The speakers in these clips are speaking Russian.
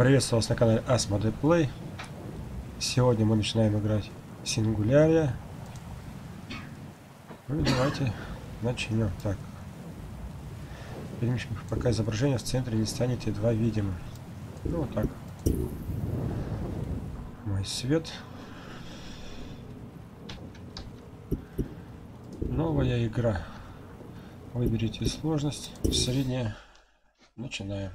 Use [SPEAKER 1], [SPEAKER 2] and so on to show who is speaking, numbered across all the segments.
[SPEAKER 1] Приветствую вас на канале Asmodee Play. Сегодня мы начинаем играть Сингулярия. Ну и давайте начнем. Так. Перемещаем, пока изображение в центре не станет едва видимо. Ну вот так. Мой свет. Новая игра. Выберите сложность. Средняя. Начинаем.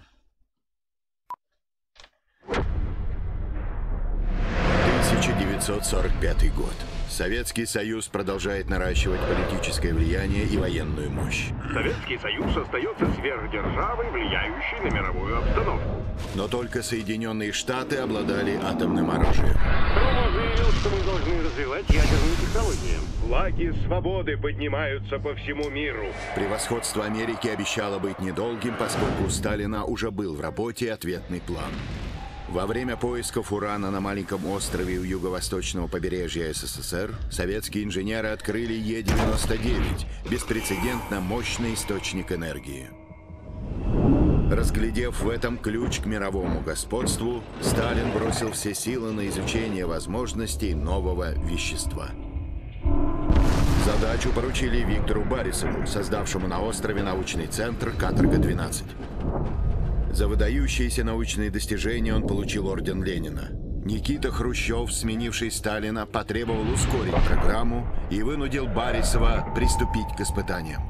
[SPEAKER 2] 1945 год. Советский Союз продолжает наращивать политическое влияние и военную мощь.
[SPEAKER 3] Советский Союз остается сверхдержавой, влияющей на мировую обстановку.
[SPEAKER 2] Но только Соединенные Штаты обладали атомным оружием.
[SPEAKER 3] Рома заявил, что мы должны развивать ядерные технологии. Флаги свободы поднимаются по всему миру.
[SPEAKER 2] Превосходство Америки обещало быть недолгим, поскольку у Сталина уже был в работе ответный план. Во время поисков урана на маленьком острове у юго-восточного побережья СССР советские инженеры открыли Е-99, беспрецедентно мощный источник энергии. Разглядев в этом ключ к мировому господству, Сталин бросил все силы на изучение возможностей нового вещества. Задачу поручили Виктору Барисову, создавшему на острове научный центр «Каторга-12». За выдающиеся научные достижения он получил орден Ленина. Никита Хрущев, сменивший Сталина, потребовал ускорить программу и вынудил Барисова приступить к испытаниям.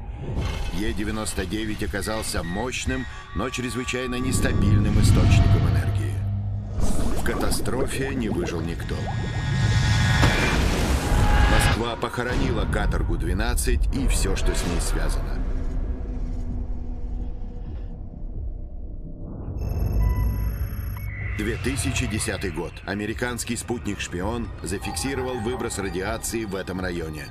[SPEAKER 2] Е-99 оказался мощным, но чрезвычайно нестабильным источником энергии. В катастрофе не выжил никто. Москва похоронила Каторгу-12 и все, что с ней связано. 2010 год. Американский спутник-шпион зафиксировал выброс радиации в этом районе.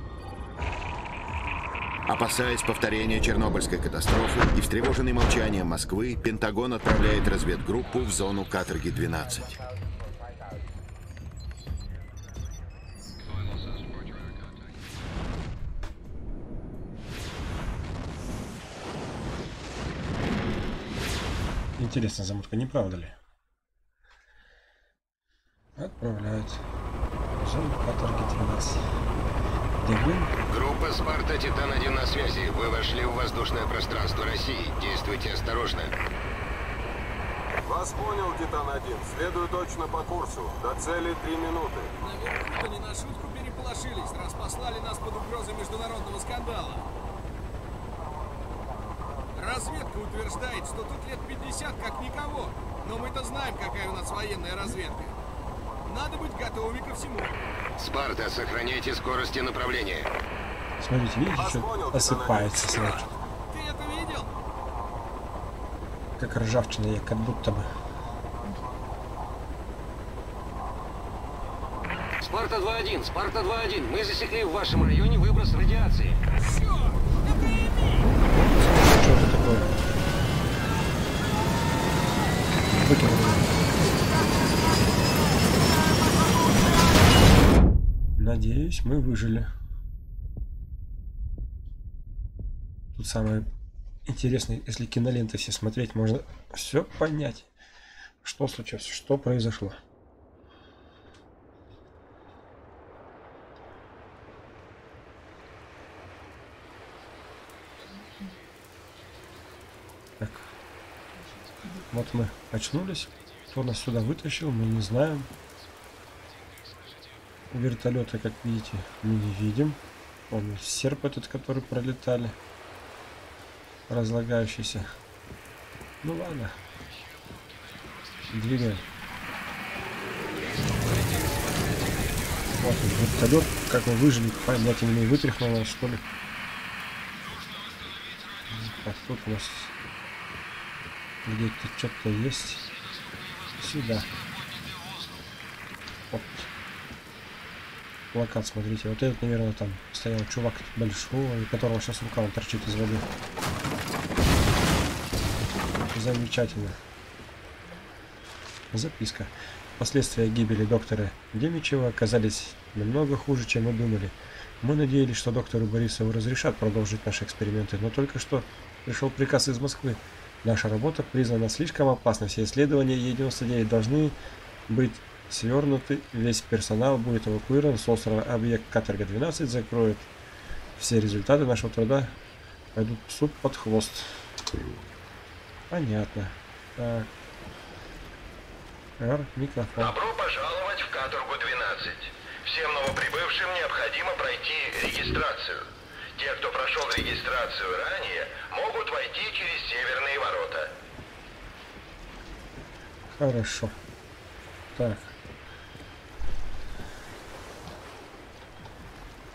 [SPEAKER 2] Опасаясь повторения Чернобыльской катастрофы и встревоженный молчанием Москвы, Пентагон отправляет разведгруппу в зону Каторги-12.
[SPEAKER 1] Интересная замутка, не правда ли? Отправляют. Зону каторги 13. Деглин.
[SPEAKER 4] Группа «Спарта Титан-1» на связи. Вы вошли в воздушное пространство России. Действуйте осторожно.
[SPEAKER 5] Вас понял, Титан-1. Следую точно по курсу. До цели три минуты.
[SPEAKER 6] Наверное, не на шутку переполошились, раз послали нас под угрозой международного скандала. Разведка утверждает, что тут лет 50 как никого. Но мы-то знаем, какая у нас военная разведка. Надо быть готовыми ко всему.
[SPEAKER 4] Спарта, сохраняйте скорость и направление.
[SPEAKER 1] Смотрите, видите,
[SPEAKER 5] Вас
[SPEAKER 1] что
[SPEAKER 5] понял,
[SPEAKER 1] осыпается
[SPEAKER 5] Титан-1.
[SPEAKER 1] сразу.
[SPEAKER 6] Ты это видел?
[SPEAKER 1] Как ржавчина, я как будто бы.
[SPEAKER 4] Спарта 2-1, Спарта 2-1. Мы засекли в вашем районе выброс радиации.
[SPEAKER 6] Все,
[SPEAKER 1] Надеюсь, мы выжили. Тут самое интересное, если киноленты все смотреть, можно все понять, что случилось, что произошло. Так. Вот мы очнулись. Кто нас сюда вытащил, мы не знаем. Вертолеты, как видите, мы не видим. Он серп этот, который пролетали. Разлагающийся. Ну ладно. Двигаем. Вот он, вертолет. Как мы выжили, понятия не вытряхнуло, что ли. Так, тут у нас где-то что-то есть. Сюда. Вот. Плакат, смотрите. Вот этот, наверное, там стоял чувак большой, которого сейчас рука он торчит из воды. Замечательно. Записка. Последствия гибели доктора Демичева оказались намного хуже, чем мы думали. Мы надеялись, что доктору Борисову разрешат продолжить наши эксперименты, но только что пришел приказ из Москвы Наша работа признана слишком опасной. Все исследования Е-99 должны быть свернуты. Весь персонал будет эвакуирован с острова. Объект Каторга-12 закроет все результаты нашего труда. Пойдут суп под хвост. Понятно. Так. Р, микрофон.
[SPEAKER 4] Добро пожаловать в Каторгу-12. Всем новоприбывшим необходимо пройти регистрацию. Те, кто прошел регистрацию ранее, могут войти через северные ворота.
[SPEAKER 1] Хорошо. Так.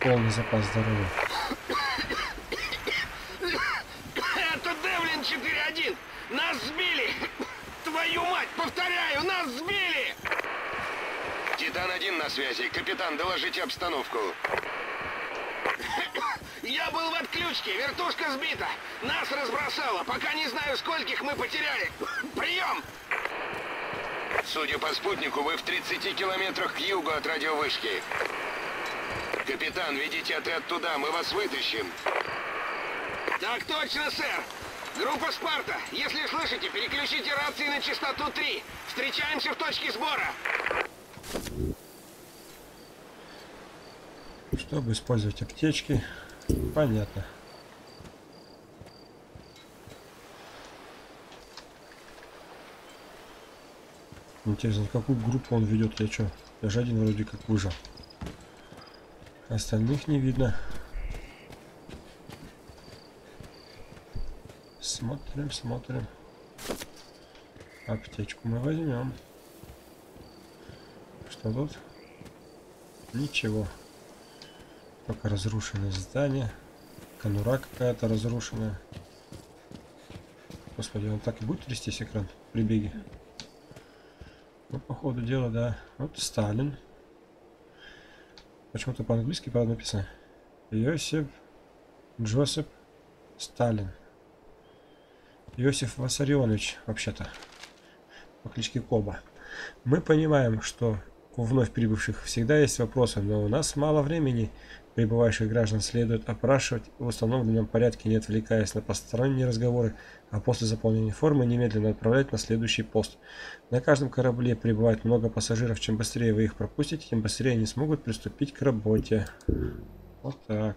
[SPEAKER 1] Полный запас здоровья.
[SPEAKER 6] Это Девлин 4-1! Нас сбили! Твою мать, повторяю, нас сбили!
[SPEAKER 4] Титан-1 на связи. Капитан, доложите обстановку.
[SPEAKER 6] Я был в отключке, вертушка сбита. Нас разбросало, пока не знаю, скольких мы потеряли. Прием!
[SPEAKER 4] Судя по спутнику, вы в 30 километрах к югу от радиовышки. Капитан, ведите отряд туда, мы вас вытащим.
[SPEAKER 6] Так точно, сэр. Группа «Спарта», если слышите, переключите рации на частоту 3. Встречаемся в точке сбора.
[SPEAKER 1] Чтобы использовать аптечки. Понятно. Интересно, какую группу он ведет? Я что? Я же один вроде как выжил. Остальных не видно. Смотрим, смотрим. Аптечку мы возьмем. Что тут? Ничего. Только разрушенное здание. Конура какая-то разрушенная. Господи, он так и будет трястись экран при беге. Ну, по ходу дела, да. Вот Сталин. Почему-то по-английски, правда, написано. Йосиф Джосеп Сталин. Иосиф Вассарионович, вообще-то, по кличке Коба. Мы понимаем, что у вновь прибывших всегда есть вопросы, но у нас мало времени. Прибывающих граждан следует опрашивать в установленном порядке, не отвлекаясь на посторонние разговоры, а после заполнения формы немедленно отправлять на следующий пост. На каждом корабле прибывает много пассажиров. Чем быстрее вы их пропустите, тем быстрее они смогут приступить к работе. Вот так.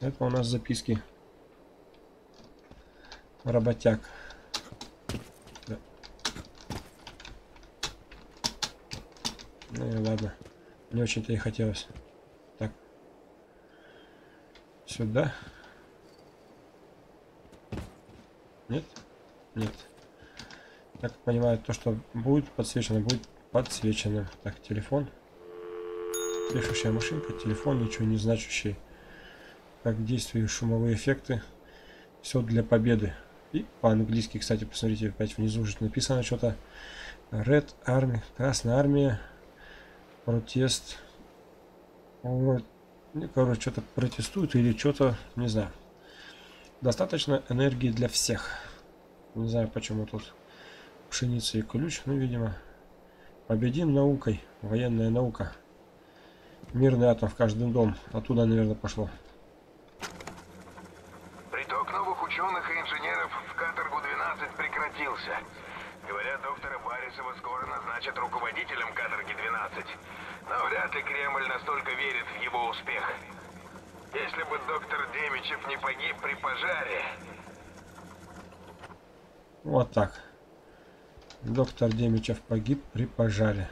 [SPEAKER 1] Это у нас записки работяг. Ну и ладно. Не очень-то и хотелось. Так. Сюда. Нет? Нет. Так понимаю, то, что будет подсвечено, будет подсвечено. Так, телефон. Пишущая машинка, телефон, ничего не значащий. Как действуют шумовые эффекты. Все для победы. И по-английски, кстати, посмотрите, опять внизу уже написано что-то. Red Army, Красная Армия, протест. Короче, что-то протестуют или что-то, не знаю. Достаточно энергии для всех. Не знаю, почему тут пшеница и ключ, ну, видимо. Победим наукой, военная наука. Мирный атом в каждый дом. Оттуда, наверное, пошло.
[SPEAKER 7] Приток новых ученых и инженеров в Каторгу-12 прекратился. Говорят, доктора Барисова скоро назначат руководителем Каторги-12. Но вряд ли Кремль настолько верит в его успех. Если бы доктор Демичев не погиб при пожаре...
[SPEAKER 1] Вот так. Доктор Демичев погиб при пожаре.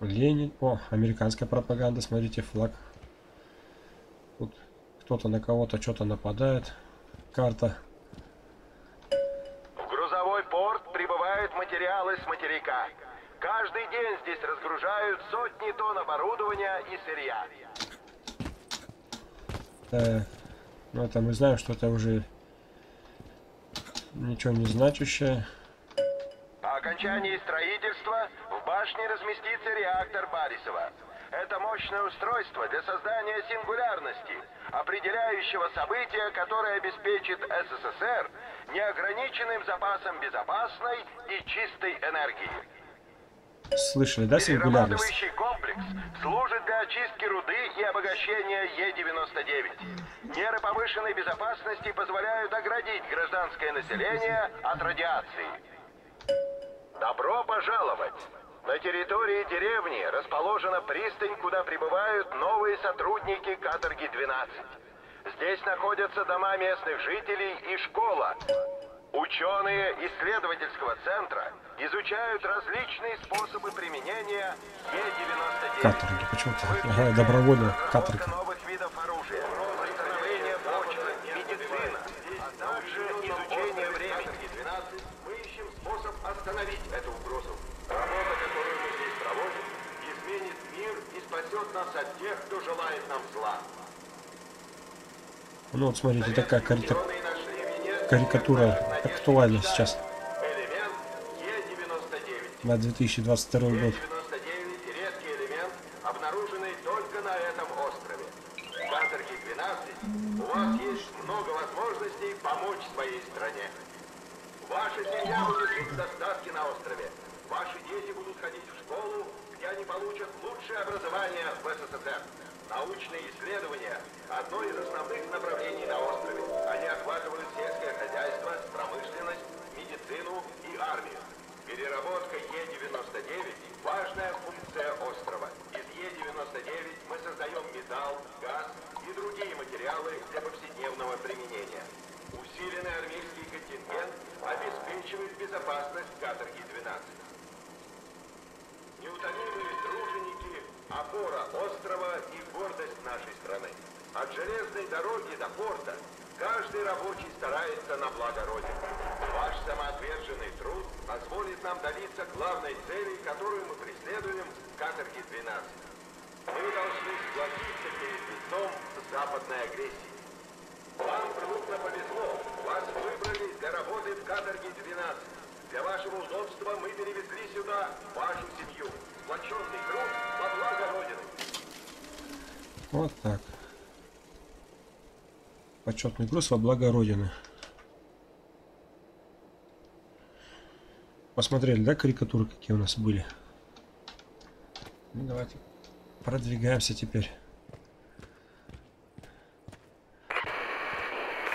[SPEAKER 1] Ленин. О, американская пропаганда. Смотрите, флаг. Тут кто-то на кого-то что-то нападает. Карта.
[SPEAKER 7] Материка. Каждый день здесь разгружают сотни тонн оборудования и сырья.
[SPEAKER 1] Э, ну это мы знаем, что это уже ничего не значащее.
[SPEAKER 7] По окончании строительства в башне разместится реактор Барисова. Это мощное устройство для создания сингулярности, определяющего события, которое обеспечит СССР неограниченным запасом безопасной и чистой энергии.
[SPEAKER 1] Слышали, да, сингулярность?
[SPEAKER 4] Комплекс служит для очистки руды и обогащения Е-99. Меры повышенной безопасности позволяют оградить гражданское население от радиации. Добро пожаловать! На территории деревни расположена пристань, куда прибывают новые сотрудники каторги-12. Здесь находятся дома местных жителей и школа. Ученые исследовательского центра изучают различные способы применения Е-99.
[SPEAKER 1] Каторги, почему-то. Ага, добровольно каторги.
[SPEAKER 4] Разработка новых видов оружия, восстановление почвы, медицина, а также изучение времени. 12 мы ищем способ остановить эту угрозу. Работа, которую мы здесь проводим, изменит мир и спасет нас от тех, кто желает нам зла.
[SPEAKER 1] Ну вот смотрите, такая карика- карикатура актуальна сейчас
[SPEAKER 4] элемент Е-99.
[SPEAKER 1] на 2022 год.
[SPEAKER 4] Е-99 – редкий элемент, обнаруженный только на этом острове. В каторге 12 у вас есть много возможностей помочь своей стране. Ваша семья будет жить в достатке на острове. Ваши дети будут ходить в школу, где они получат лучшее образование в СССР. Научные исследования – одно из основных направлений на острове. Они охватывают сельское хозяйство, промышленность, медицину и армию. Переработка Е-99 – важная функция острова. Из Е-99 мы создаем металл, газ и другие материалы для повседневного применения. Усиленный армейский контингент обеспечивает безопасность каторги-12. Неутомимые труженики – опора острова и гордость нашей страны. От железной дороги до порта каждый рабочий старается на благо Родины. Ваш самоотверженный труд позволит нам добиться главной цели, которую мы преследуем в каторге-12. Мы должны сплотиться перед лицом западной агрессии. Вам крупно повезло. Вас выбрали для работы в каторге-12. Для вашего удобства мы перевезли сюда вашу семью. Сплоченный труд во благо Родины.
[SPEAKER 1] Вот так. Почетный груз во благо Родины. Посмотрели, да, карикатуры какие у нас были? Ну, давайте продвигаемся теперь.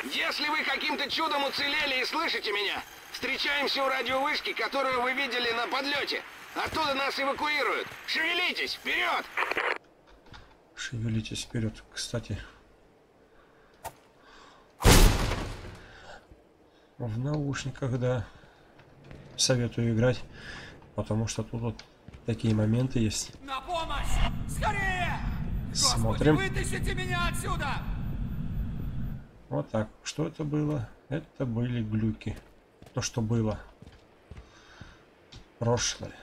[SPEAKER 8] Если вы каким-то чудом уцелели и слышите меня, встречаемся у радиовышки, которую вы видели на подлете. Оттуда нас эвакуируют. Шевелитесь, вперед!
[SPEAKER 1] Шевелитесь вперед, кстати. В наушниках, да. Советую играть, потому что тут вот такие моменты есть.
[SPEAKER 6] На помощь! Скорее!
[SPEAKER 1] Смотрим.
[SPEAKER 6] вытащите меня отсюда!
[SPEAKER 1] Вот так. Что это было? Это были глюки. То, что было. Прошлое.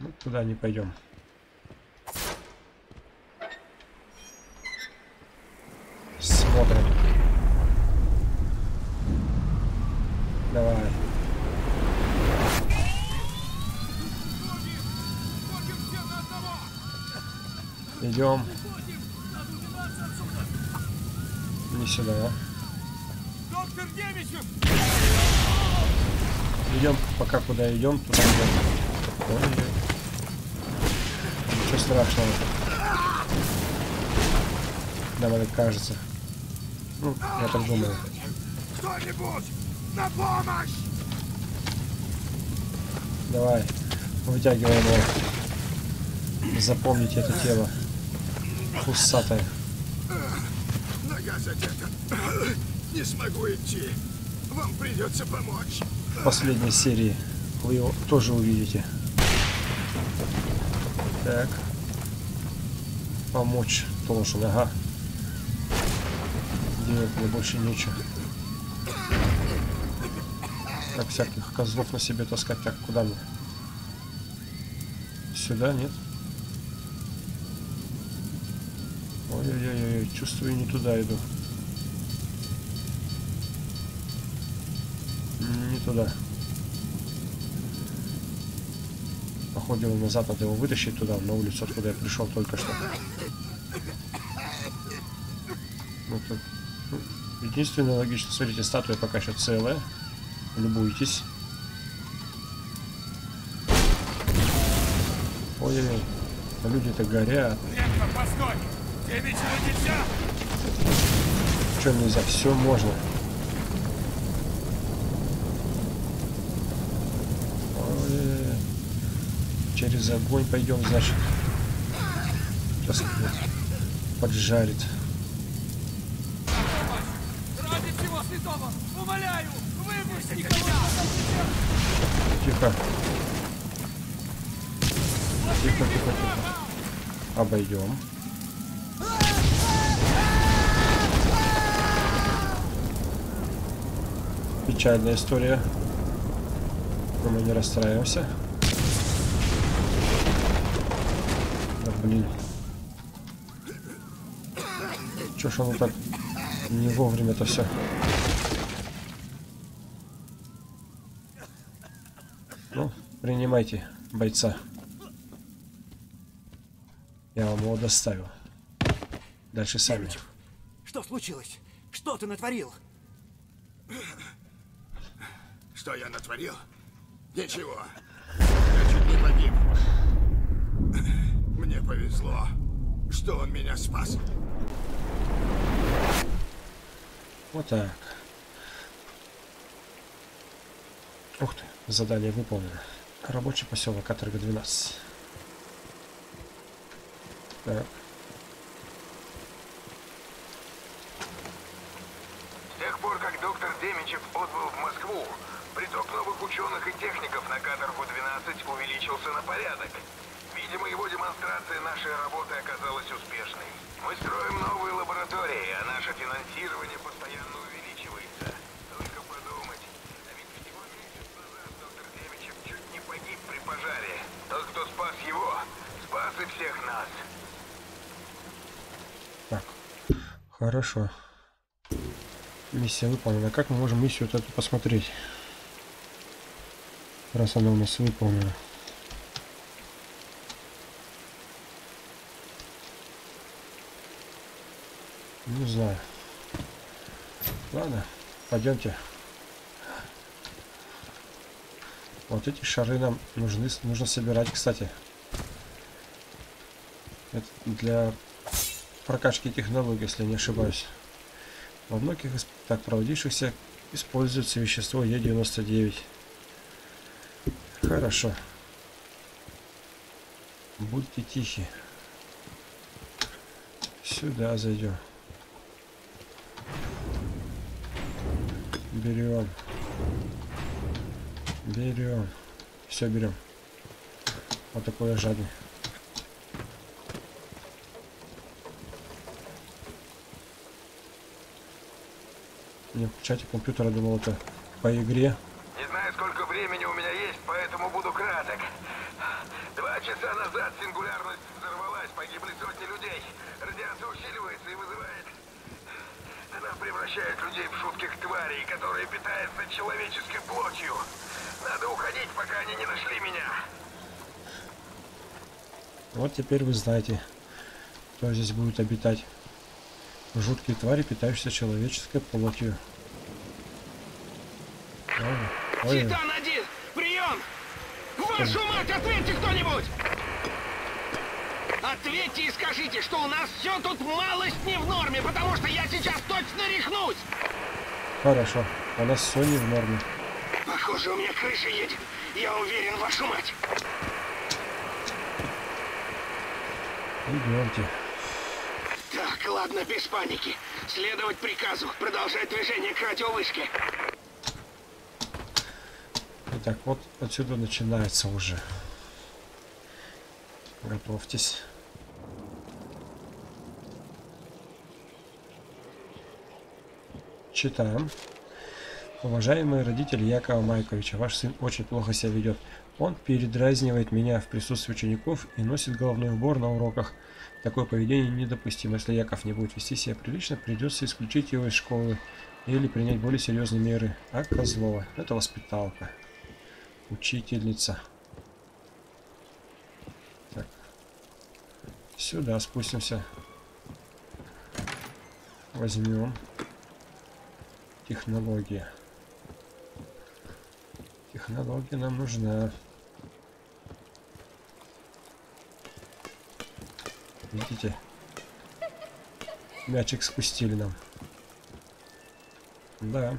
[SPEAKER 1] Ну, туда не пойдем. Смотрим. Давай.
[SPEAKER 6] Уходим все на одного!
[SPEAKER 1] Идем. Не сюда.
[SPEAKER 6] Доктор Демичев!
[SPEAKER 1] Идем пока куда идем, туда идем. Ничего страшного. Нам это кажется. Ну, я так думаю.
[SPEAKER 6] Кто-нибудь! На помощь!
[SPEAKER 1] Давай, вытягиваем его. Запомните это тело. Усатое.
[SPEAKER 5] Нога задета. Не смогу идти. Вам придется помочь.
[SPEAKER 1] В последней серии вы его тоже увидите. Так. Помочь должен, ага. Делать мне больше нечего. Как всяких козлов на себе таскать. Так, куда мне? Сюда, нет? чувствую, не туда иду. Не туда. Походу его назад надо его вытащить туда, на улицу, откуда я пришел только что. Ну, вот так. Ну, единственное логично, смотрите, статуя пока еще целая. Любуйтесь. Ой-ой-ой, люди-то горят.
[SPEAKER 6] Нет, постой!
[SPEAKER 1] Что нельзя? Все можно. Ой, через огонь пойдем, значит. Сейчас вот поджарит. Тихо. Тихо, тихо, тихо. Обойдем. Печальная история. Но мы не расстраиваемся. Да блин. Чё ж оно так не вовремя-то все. Ну, принимайте бойца. Я вам его доставил. Дальше сами.
[SPEAKER 9] Что случилось? Что ты натворил?
[SPEAKER 5] Что я натворил? Ничего. Я чуть не погиб. Мне повезло, что он меня спас.
[SPEAKER 1] Вот так. Ух ты, задание выполнено. Рабочий поселок Каторга 12. Так.
[SPEAKER 7] С тех пор, как доктор Демичев отбыл в Москву, приток новых ученых и техников на каторгу-12 увеличился на порядок. Видимо, его демонстрация нашей работы оказалась успешной. Мы строим новые лаборатории, а наше финансирование постоянно увеличивается. Только подумать, а ведь всего месяц назад доктор Демичев чуть не погиб при пожаре. Тот, кто спас его, спас и всех нас.
[SPEAKER 1] Так. Хорошо. Миссия выполнена. Как мы можем миссию вот эту посмотреть? Раз она у нас выполнена. Не знаю. Ладно, пойдемте. Вот эти шары нам нужны, нужно собирать, кстати. Это для прокачки технологий, если не ошибаюсь. Во многих так проводившихся используется вещество Е99. Хорошо. Будьте тихи. Сюда зайдем. Берем. Берем. Все берем. Вот такой я жадный. Не включайте компьютер, я думал это по игре.
[SPEAKER 7] Не знаю, сколько времени у меня поэтому буду краток. Два часа назад сингулярность взорвалась, погибли сотни людей. Радиация усиливается и вызывает... Она превращает людей в жутких тварей, которые питаются человеческой плотью. Надо уходить, пока они не нашли меня.
[SPEAKER 1] Вот теперь вы знаете, кто здесь будет обитать. Жуткие твари, питающиеся человеческой плотью. Ой, ой,
[SPEAKER 8] Титан-1! Прием! Вашу мать, ответьте кто-нибудь! Ответьте и скажите, что у нас все тут малость не в норме, потому что я сейчас точно рехнусь!
[SPEAKER 1] Хорошо, у нас все не в норме.
[SPEAKER 8] Похоже, у меня крыша едет. Я уверен, вашу мать.
[SPEAKER 1] Идемте.
[SPEAKER 8] Так, ладно, без паники. Следовать приказу. Продолжать движение к радиовышке.
[SPEAKER 1] Итак, вот отсюда начинается уже. Готовьтесь. Читаем. Уважаемые родители Якова Майковича, ваш сын очень плохо себя ведет. Он передразнивает меня в присутствии учеников и носит головной убор на уроках. Такое поведение недопустимо. Если Яков не будет вести себя прилично, придется исключить его из школы или принять более серьезные меры. А Козлова – это воспиталка. Учительница. Так. Сюда спустимся. Возьмем. Технология. Технология нам нужна. Видите? Мячик спустили нам. Да.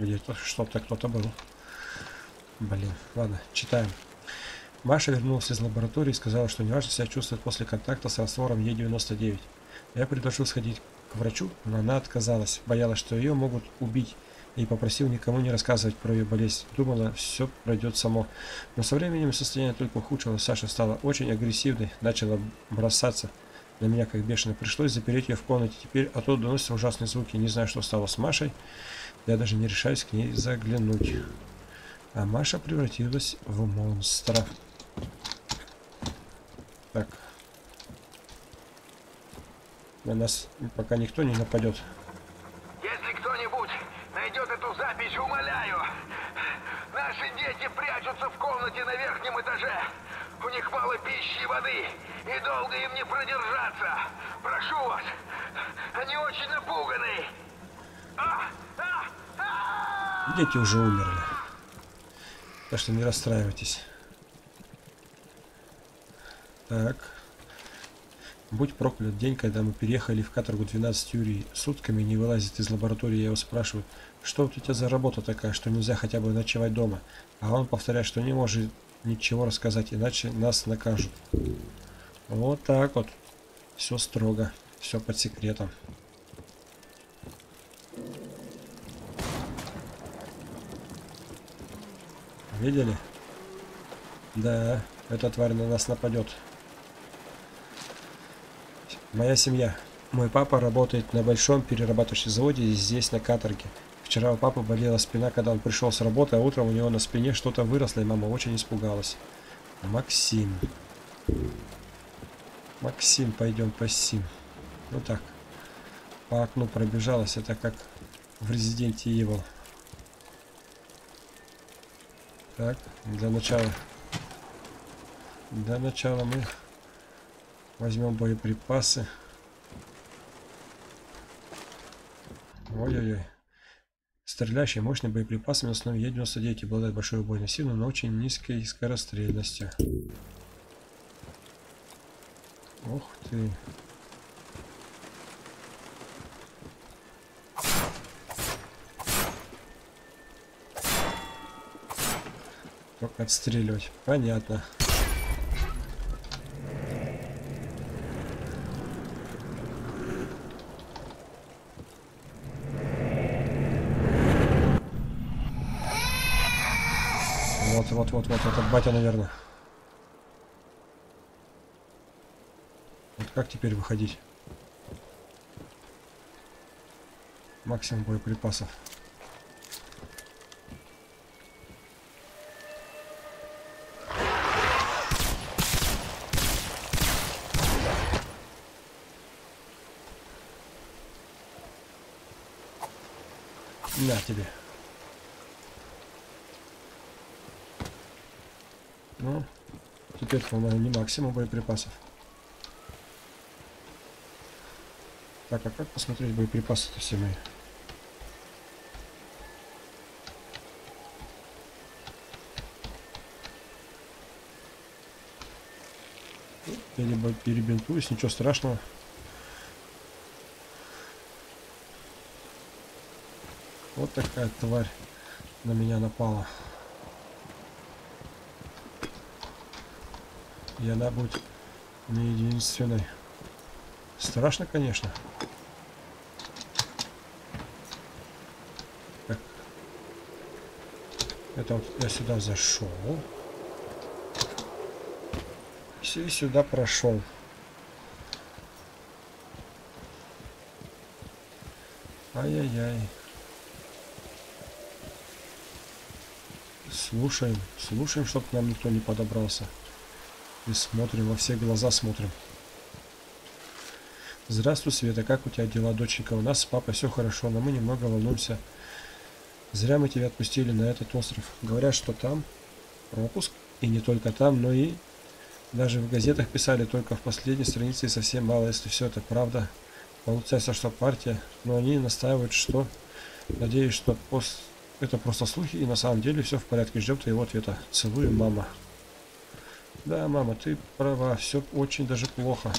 [SPEAKER 1] Где-то что-то кто-то был. Блин, ладно, читаем. Маша вернулась из лаборатории и сказала, что неважно себя чувствует после контакта с раствором Е99. Я предложил сходить к врачу, но она отказалась, боялась, что ее могут убить, и попросил никому не рассказывать про ее болезнь. Думала, все пройдет само. Но со временем состояние только ухудшилось, Саша стала очень агрессивной, начала бросаться на меня как бешено. Пришлось запереть ее в комнате. Теперь оттуда доносятся ужасные звуки. Не знаю, что стало с Машей. Я даже не решаюсь к ней заглянуть. А Маша превратилась в монстра. Так. На нас пока никто не нападет.
[SPEAKER 7] Если кто-нибудь найдет эту запись, умоляю, наши дети прячутся в комнате на верхнем этаже. У них мало пищи и воды, и долго им не продержаться. Прошу вас, они очень напуганы. А!
[SPEAKER 1] Дети уже умерли. Так что не расстраивайтесь. Так. Будь проклят день, когда мы переехали в каторгу 12 Юрий сутками не вылазит из лаборатории. Я его спрашиваю, что у тебя за работа такая, что нельзя хотя бы ночевать дома? А он повторяет, что не может ничего рассказать, иначе нас накажут. Вот так вот. Все строго. Все под секретом. Видели? Да, эта тварь на нас нападет. Моя семья. Мой папа работает на большом перерабатывающем заводе здесь, на каторге. Вчера у папы болела спина, когда он пришел с работы, а утром у него на спине что-то выросло, и мама очень испугалась. Максим. Максим, пойдем посим. Ну так. По окну пробежалась, это как в Резиденте Evil. Так, для начала. Для начала мы возьмем боеприпасы. Ой-ой-ой. Стреляющие мощные боеприпасы на основе Е-99 обладает большой убойной силой, но очень низкой скорострельностью. Ух ты. Только отстреливать. Понятно. Вот, вот, вот, вот, это батя, наверное. Вот как теперь выходить? Максимум боеприпасов. На тебе. Ну, теперь, по-моему, не максимум боеприпасов. Так, а как посмотреть боеприпасы-то все мои? Я либо перебинтуюсь, ничего страшного. Вот такая тварь на меня напала. И она будет не единственной. Страшно, конечно. Так. Это вот я сюда зашел. И сюда прошел. Ай-яй-яй. Слушаем, слушаем, чтобы к нам никто не подобрался. И смотрим, во все глаза смотрим. Здравствуй, Света, как у тебя дела, доченька? У нас с папой все хорошо, но мы немного волнуемся. Зря мы тебя отпустили на этот остров. Говорят, что там пропуск, и не только там, но и даже в газетах писали только в последней странице и совсем мало, если все это правда. Получается, что партия, но они настаивают, что... Надеюсь, что пост это просто слухи, и на самом деле все в порядке. Ждем твоего ответа. Целую, мама. Да, мама, ты права. Все очень даже плохо.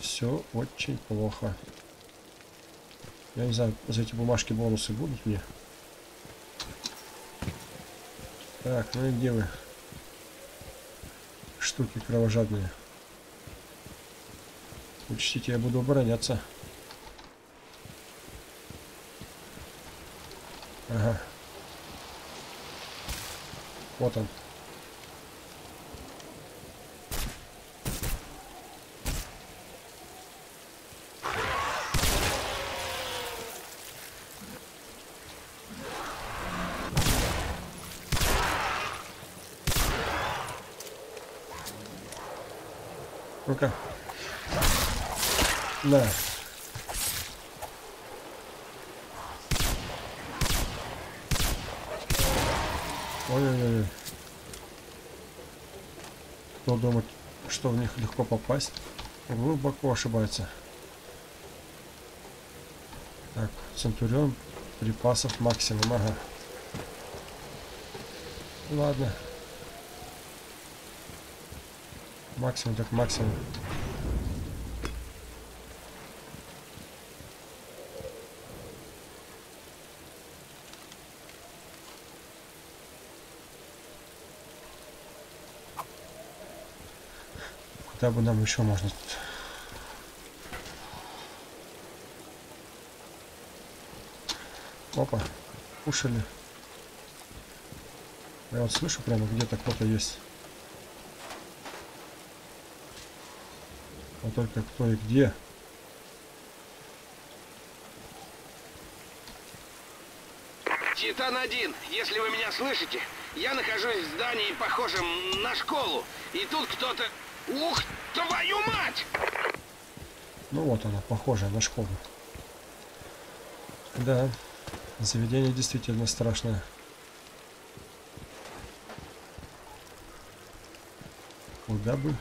[SPEAKER 1] Все очень плохо. Я не знаю, за эти бумажки бонусы будут мне. Так, ну и где вы? Штуки кровожадные. Учтите, я буду обороняться. Ага. Вот он. Ну-ка. На. Ой-ой-ой. Кто думает, что в них легко попасть, глубоко ошибается. Так, Центурион, припасов максимум, ага. Ладно. Максимум так максимум. Куда бы нам еще можно? Опа, кушали. Я вот слышу прямо где-то кто-то есть. А только кто и где.
[SPEAKER 8] Титан-1, если вы меня слышите, я нахожусь в здании, похожем на школу. И тут кто-то... Ух, твою мать!
[SPEAKER 1] Ну вот она, похожая на школу. Да, заведение действительно страшное. Куда бы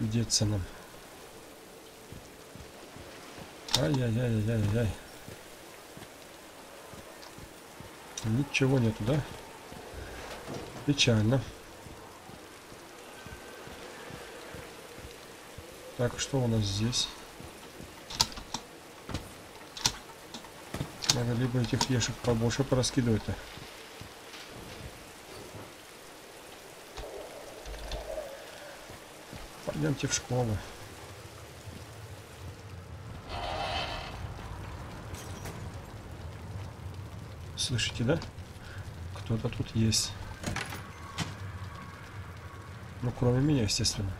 [SPEAKER 1] деться нам? Ай-яй-яй-яй-яй. Ничего нету, да? Печально. Так, что у нас здесь? Надо либо этих ешек побольше пораскидывать-то. Пойдемте в школу. Слышите, да? Кто-то тут есть. Ну, кроме меня, естественно.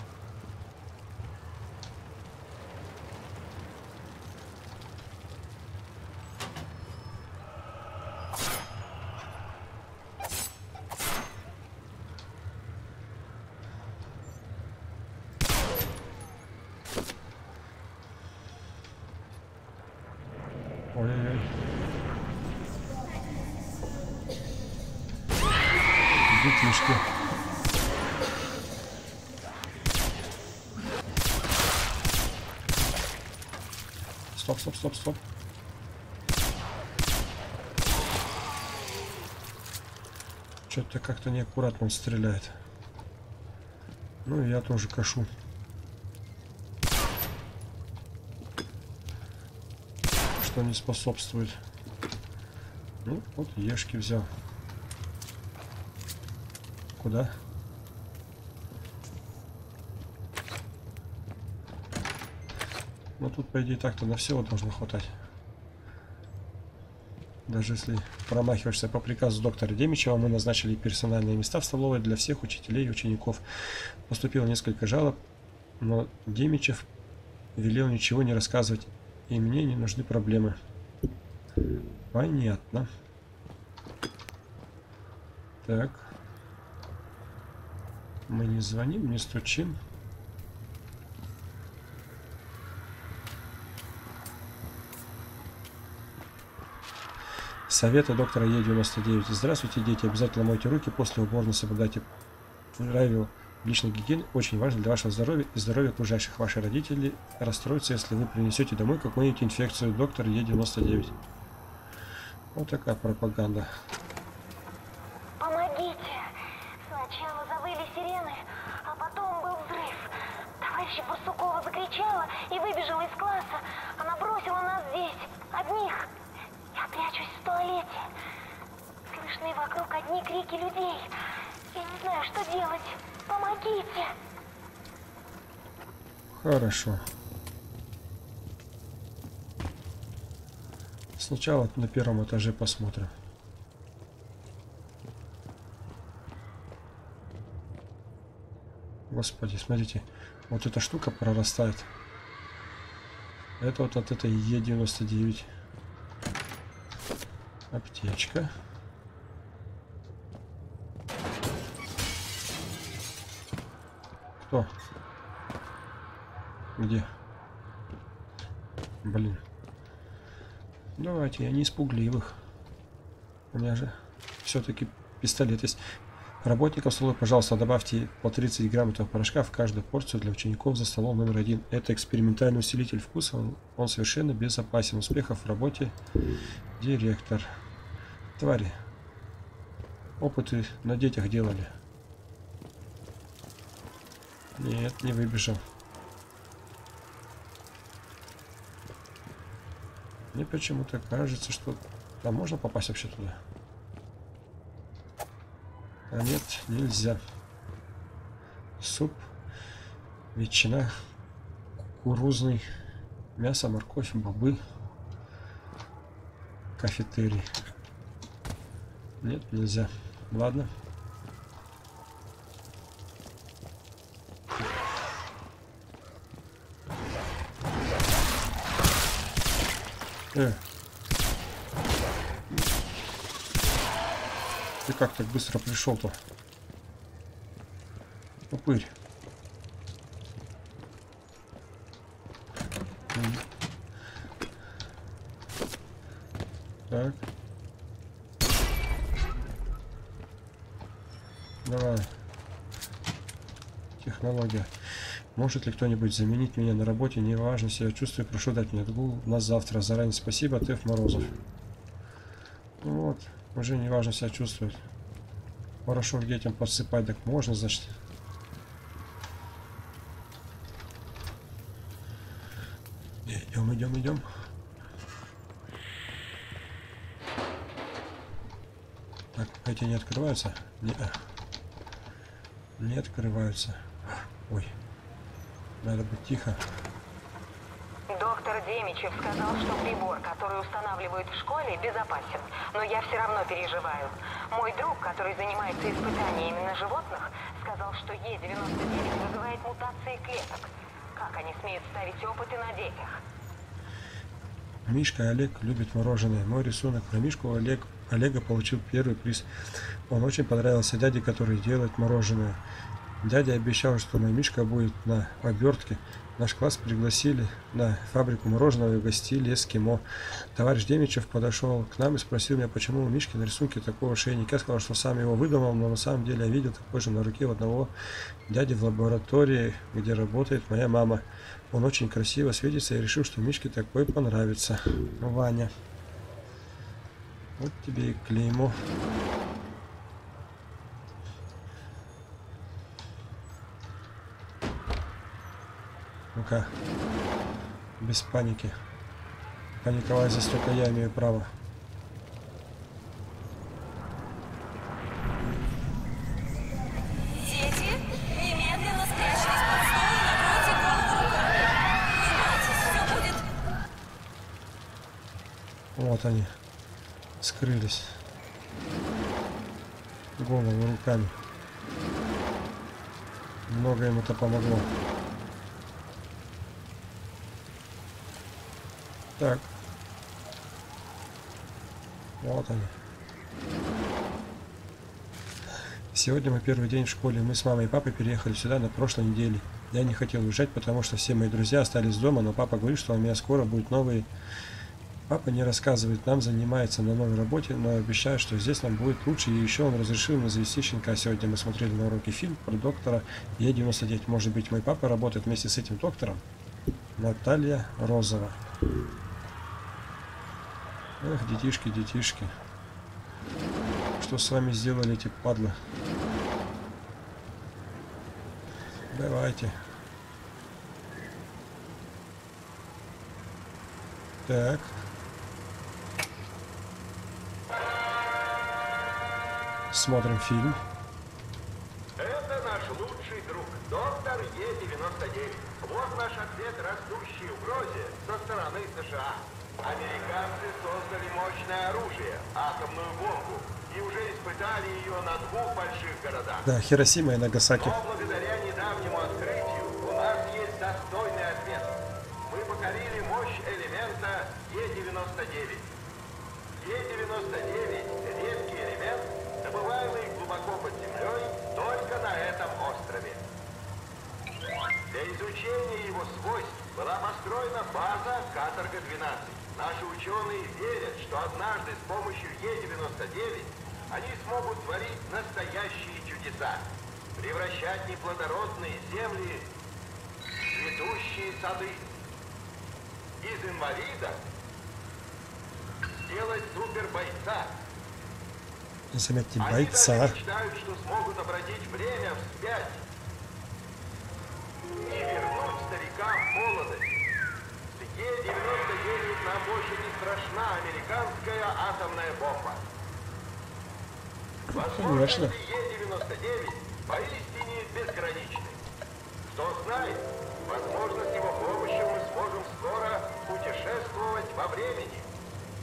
[SPEAKER 1] Ой-ой-ой. Детишки. Стоп, стоп, стоп, стоп. Что-то как-то неаккуратно он стреляет. Ну я тоже кашу. Что не способствует. Ну, вот ешки взял. Куда? Ну тут, по идее, так-то на всего должно хватать. Даже если промахиваешься по приказу доктора Демичева, мы назначили персональные места в столовой для всех учителей и учеников. Поступило несколько жалоб, но Демичев велел ничего не рассказывать, и мне не нужны проблемы. Понятно. Так. Мы не звоним, не стучим. Советы доктора Е99. Здравствуйте, дети. Обязательно мойте руки после уборной, соблюдайте правила личной гигиены. Очень важно для вашего здоровья и здоровья окружающих. Ваши родители расстроятся, если вы принесете домой какую-нибудь инфекцию. Доктор Е99. Вот такая пропаганда.
[SPEAKER 10] Помогите! Сначала завыли сирены, а потом был взрыв. Товарища Барсукова закричала и выбежала из класса. Она бросила нас здесь, одних. Я прячусь в туалете. Слышны вокруг одни крики людей. Я не знаю, что делать. Помогите!
[SPEAKER 1] Хорошо. Сначала на первом этаже посмотрим. Господи, смотрите, вот эта штука прорастает. Это вот от этой Е99. Аптечка. Кто? Где? Блин. Давайте, я не испугливых. У меня же все-таки пистолет есть. Работникам стола, пожалуйста, добавьте по 30 грамм этого порошка в каждую порцию для учеников за столом номер один. Это экспериментальный усилитель вкуса, он, он совершенно безопасен. Успехов в работе, директор. Твари. Опыты на детях делали. Нет, не выбежал. Мне почему-то кажется, что там можно попасть вообще туда. А нет, нельзя. Суп, ветчина, кукурузный, мясо, морковь, бобы, кафетерий. Нет, нельзя. Ладно. Э. Ты как так быстро пришел-то? Упырь. Так. Давай. Технология. Может ли кто-нибудь заменить меня на работе? Неважно, себя чувствую, прошу дать мне отгул на завтра. Заранее спасибо, Теф Морозов. Ну вот, уже неважно себя чувствует. Порошок детям подсыпать, так можно, значит. Идем, идем, идем. Так, эти не открываются? Не, не открываются. Ой. Надо быть тихо.
[SPEAKER 11] Доктор Демичев сказал, что прибор, который устанавливают в школе, безопасен. Но я все равно переживаю. Мой друг, который занимается испытаниями на животных, сказал, что Е-99 вызывает мутации клеток. Как они смеют ставить опыты на детях?
[SPEAKER 1] Мишка Олег любит мороженое. Мой рисунок про Мишку Олег, Олега получил первый приз. Он очень понравился дяде, который делает мороженое. Дядя обещал, что Мишка будет на обертке. Наш класс пригласили на фабрику мороженого и угостили эскимо. Товарищ Демичев подошел к нам и спросил меня, почему у Мишки на рисунке такого ошейника. Я сказал, что сам его выдумал, но на самом деле я видел такой же на руке одного дяди в лаборатории, где работает моя мама. Он очень красиво светится и решил, что Мишке такой понравится. Ваня. Вот тебе и клеймо. Ну-ка. Без паники. Паниковать здесь только я имею право. Вот они. Скрылись. Голову руками. Много им это помогло. Так. Вот они. Сегодня мой первый день в школе. Мы с мамой и папой переехали сюда на прошлой неделе. Я не хотел уезжать, потому что все мои друзья остались дома, но папа говорит, что у меня скоро будет новый... Папа не рассказывает, нам занимается на новой работе, но обещает, что здесь нам будет лучше. И еще он разрешил мне завести щенка. Сегодня мы смотрели на уроке фильм про доктора Е99. Может быть, мой папа работает вместе с этим доктором? Наталья Розова. Эх, детишки, детишки. Что с вами сделали эти падлы? Давайте. Так. Смотрим фильм.
[SPEAKER 4] Это наш лучший друг, доктор Е-99. Вот наш ответ растущей угрозе со стороны США. Американцы создали мощное оружие, атомную бомбу, и уже испытали ее на двух больших городах.
[SPEAKER 1] Да, Хиросима и Нагасаки.
[SPEAKER 4] Но ученые верят, что однажды с помощью Е-99 они смогут творить настоящие чудеса. Превращать неплодородные земли в цветущие сады. Из инвалида сделать супербойца.
[SPEAKER 1] Заметьте,
[SPEAKER 4] Они
[SPEAKER 1] бойца.
[SPEAKER 4] даже мечтают, что смогут обратить время вспять и вернуть старикам молодость. С Е-99 нам больше не страшна американская атомная бомба. Возможности Е-99 поистине безграничны. Кто знает, возможно, с его помощью мы сможем скоро путешествовать во времени.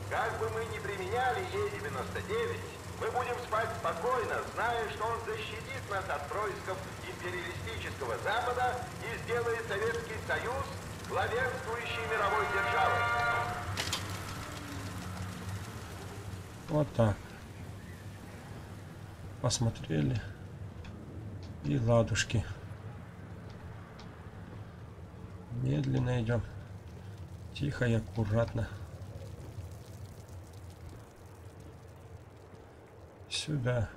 [SPEAKER 4] Как бы мы ни применяли Е-99, мы будем спать спокойно, зная, что он защитит нас от происков империалистического Запада и сделает Советский Союз главенствующей мировой державой.
[SPEAKER 1] Вот так. Посмотрели. И ладушки. Медленно идем. Тихо и аккуратно. Сюда.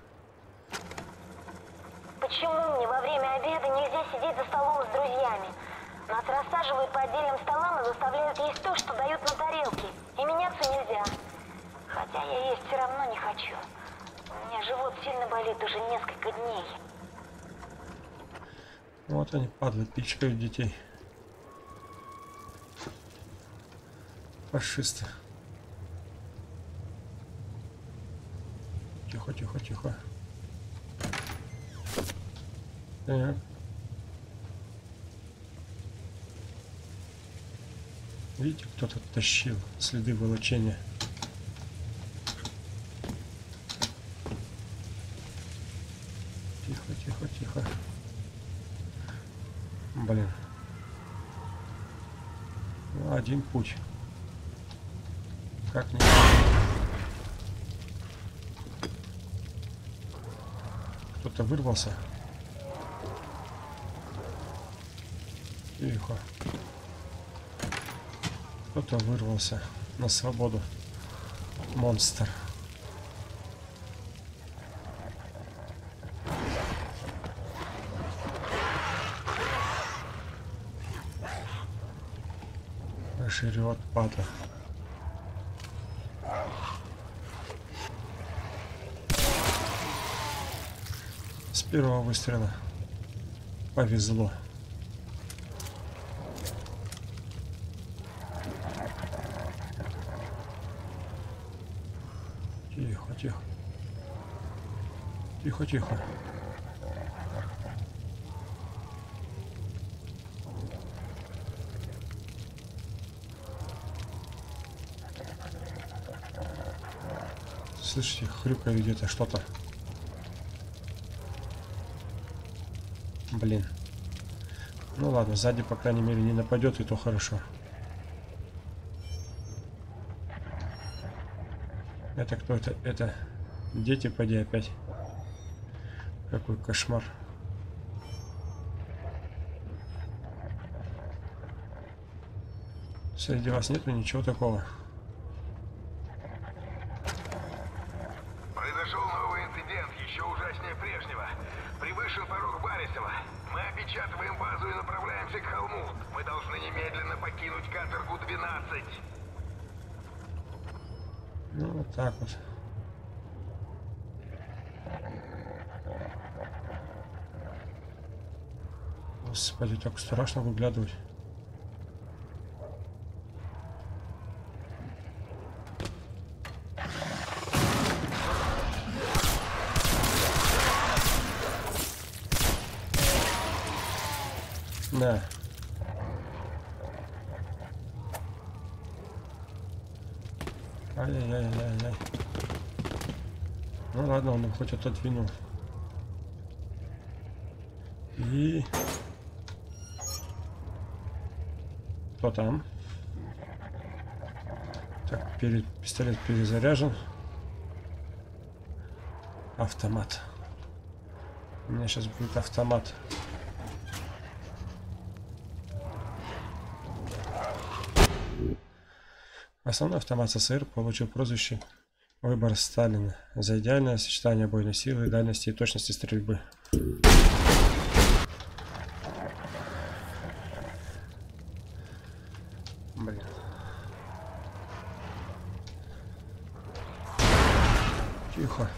[SPEAKER 10] Почему мне во время обеда нельзя сидеть за столом с друзьями? Нас рассаживают по отдельным столам и заставляют есть то, что дают на тарелке. И меняться нельзя. Хотя я есть все равно не хочу. У меня живот сильно болит уже несколько дней.
[SPEAKER 1] Вот они, падлы, пичкают детей. Фашисты. Тихо, тихо, тихо. Так. Видите, кто-то тащил следы волочения. Тихо, тихо, тихо. Блин. Ну, один путь. Как не... Кто-то вырвался. Тихо. Кто-то вырвался на свободу. Монстр. Жрет падла. С первого выстрела повезло. Тихо, тихо. Тихо. Слышите, хрюкает где-то что-то. Блин. Ну ладно, сзади, по крайней мере, не нападет, и то хорошо. Это кто это? Это дети, поди опять. Какой кошмар. Среди вас нету ничего такого.
[SPEAKER 7] Произошел новый инцидент, еще ужаснее прежнего. Превышен порог Барисова. Мы опечатываем базу и направляемся к холму. Мы должны немедленно покинуть каторгу 12.
[SPEAKER 1] Ну, вот так вот. Господи, так страшно выглядывать. Да. Ай-яй-яй-яй-яй. Ну ладно, он хоть отодвинул. И... Кто там? Так, пере... пистолет перезаряжен. Автомат. У меня сейчас будет автомат. Основной автомат СССР получил прозвище «Выбор Сталина» за идеальное сочетание бойной силы, дальности и точности стрельбы. Блин. Тихо.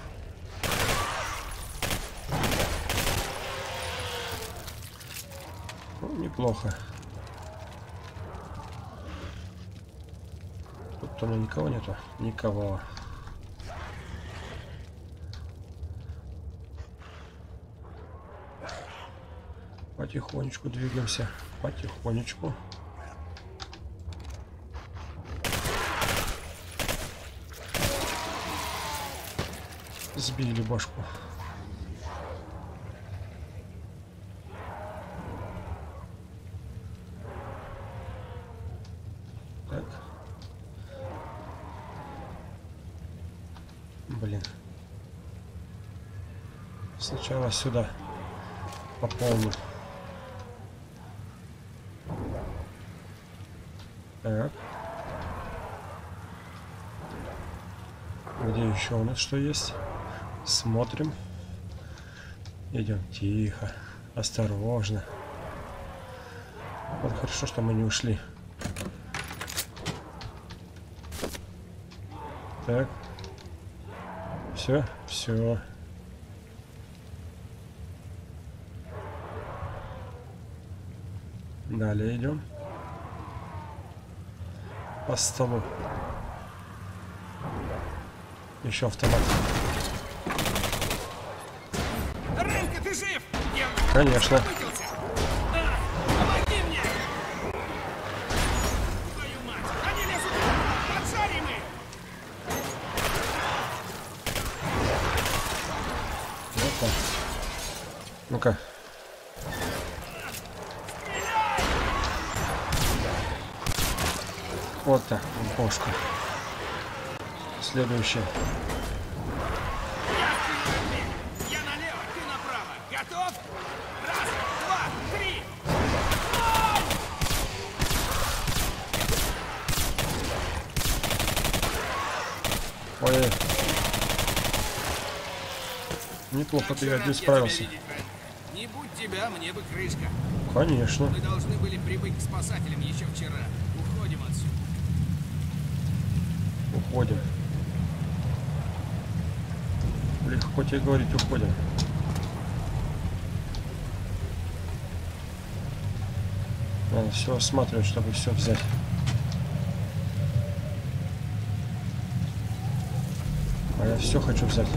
[SPEAKER 1] Ну, неплохо. Тут у меня никого нету? Никого. Потихонечку двигаемся. Потихонечку. Сбили башку. Так. Блин. Сначала сюда пополню. Так. Где еще у нас что есть? Смотрим. Идем тихо, осторожно. Вот хорошо, что мы не ушли. Так. Все, все. Далее идем. По столу. Еще автомат.
[SPEAKER 8] Ренка, ты жив? Я
[SPEAKER 1] Конечно.
[SPEAKER 8] выкрутился. А, помоги мне! Твою мать! Они лезут! Поджаримы!
[SPEAKER 1] Вот так. Ну-ка. Вот так, в бошку. Следующий.
[SPEAKER 8] Я налево, ты направо. Готов? Раз, два, три!
[SPEAKER 1] Ой. Неплохо ты один справился.
[SPEAKER 8] Не будь тебя, мне бы крышка.
[SPEAKER 1] Конечно.
[SPEAKER 8] Мы должны были прибыть к спасателям еще вчера. Уходим отсюда.
[SPEAKER 1] Уходим. Легко тебе говорить, уходим. Надо все осматривать, чтобы все взять. А я все хочу взять.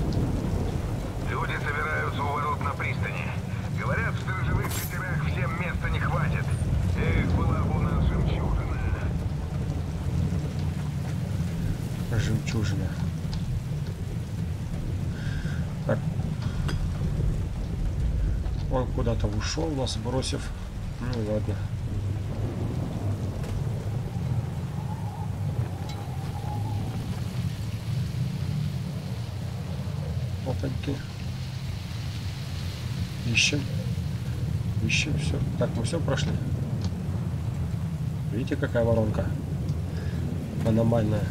[SPEAKER 7] Люди собираются у ворот на пристани. Говорят, в сторожевых катерах всем места не хватит. Эх, была бы у нас жемчужина.
[SPEAKER 1] Жемчужина. Так. Он куда-то ушел, нас бросив. Ну ладно. Опаньки. Ищем. Ищем все. Так, мы все прошли. Видите, какая воронка? Аномальная.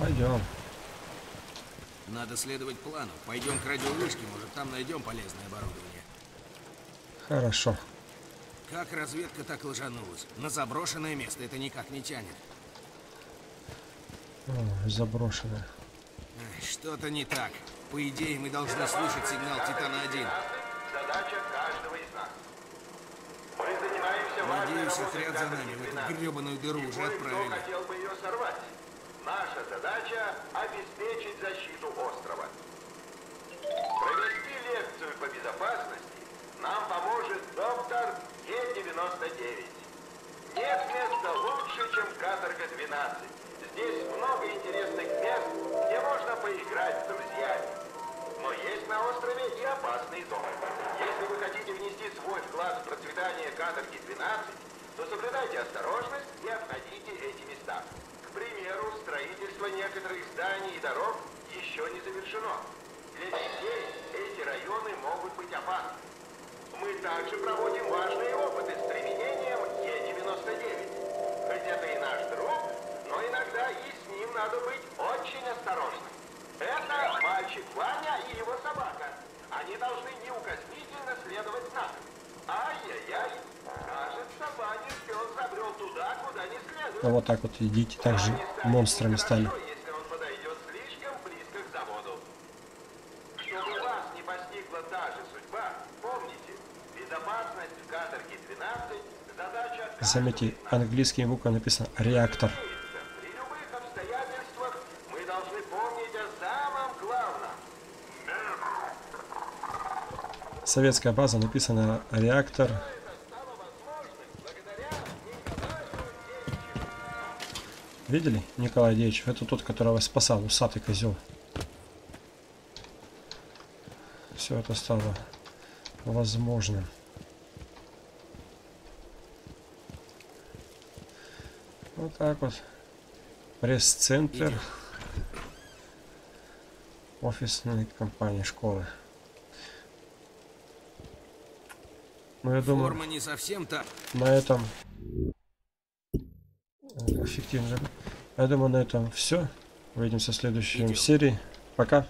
[SPEAKER 1] Пойдем.
[SPEAKER 8] Надо следовать плану. Пойдем к радиовышке, может там найдем полезное оборудование.
[SPEAKER 1] Хорошо.
[SPEAKER 8] Как разведка так ложанулась? На заброшенное место это никак не тянет.
[SPEAKER 1] О, заброшено.
[SPEAKER 6] Эх, Что-то не так. По идее, мы должны слышать сигнал Титана-1.
[SPEAKER 4] Задача каждого из нас. Мы занимаемся
[SPEAKER 6] Надеюсь, отряд за нами в эту
[SPEAKER 4] 12.
[SPEAKER 6] гребаную дыру уже отправили.
[SPEAKER 4] хотел бы ее сорвать. Наша задача — обеспечить защиту острова. Провести лекцию по безопасности нам поможет доктор Е-99. Нет места лучше, чем каторга-12. Здесь много интересных мест, где можно поиграть с друзьями. Но есть на острове и опасные зоны. Если вы хотите внести свой вклад в процветание каторги-12, то соблюдайте осторожность и обходите эти места. Примеру, строительство некоторых зданий и дорог еще не завершено. Для детей эти районы могут быть опасны. Мы также проводим важные опыты с применением Е-99. Хоть это и наш друг, но иногда и с ним надо быть очень осторожным. Это мальчик Ваня и его собака. Они должны неукоснительно следовать знакам. Ай-яй-яй.
[SPEAKER 1] Ну вот так вот идите, также монстрами стали.
[SPEAKER 4] Если он подойдет слишком близко к заводу. Чтобы вас не постигла та же судьба, помните, безопасность в каторге 12 задача
[SPEAKER 1] Заметьте, английским буквой написано реактор. Советская база написана реактор. Видели? Николай Деевич, это тот, которого спасал, усатый козел. Все это стало возможным. Вот так вот. Пресс-центр. Офисной компании школы. Ну, я думаю,
[SPEAKER 6] Форма не совсем та.
[SPEAKER 1] на этом эффективно. Я думаю, на этом все. Увидимся в следующей серии. Пока.